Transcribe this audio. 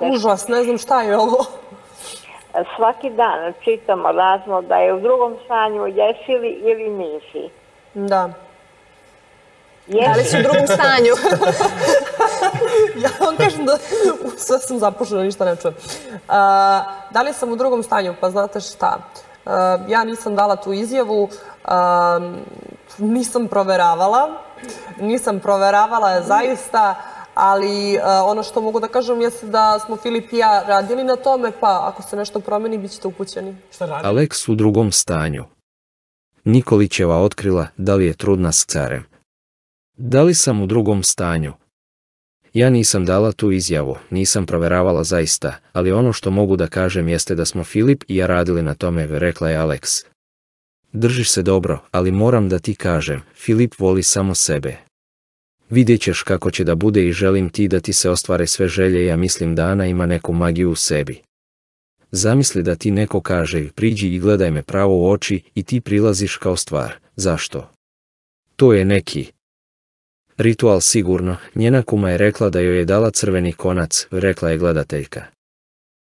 Užas, ne znam šta je ovo. Svaki dan čitamo razno da je u drugom stanju jesi li ili nisi. Da. Jesi. Da li si u drugom stanju? ja vam kažem da sve sam zapušena, ništa ne čujem. A, da li sam u drugom stanju? Pa znate šta? A, ja nisam dala tu izjavu, a, nisam proveravala, nisam proveravala zaista, ali ono što mogu da kažem jeste da smo Filip i ja radili na tome, pa ako se nešto promeni, bit ćete upućeni. Šta radi? Aleks u drugom stanju. Nikolićeva otkrila da li je trudna s carem. Da li sam u drugom stanju? Ja nisam dala tu izjavu, nisam proveravala zaista, ali ono što mogu da kažem jeste da smo Filip i ja radili na tome, rekla je Aleks. Držiš se dobro, ali moram da ti kažem, Filip voli samo sebe. Vidjet ćeš kako će da bude i želim ti da ti se ostvare sve želje, ja mislim da Ana ima neku magiju u sebi. Zamisli da ti neko kaže, priđi i gledaj me pravo u oči i ti prilaziš kao stvar. Zašto? To je neki, Ritual sigurno, njena kuma je rekla da joj je dala crveni konac, rekla je gledateljka.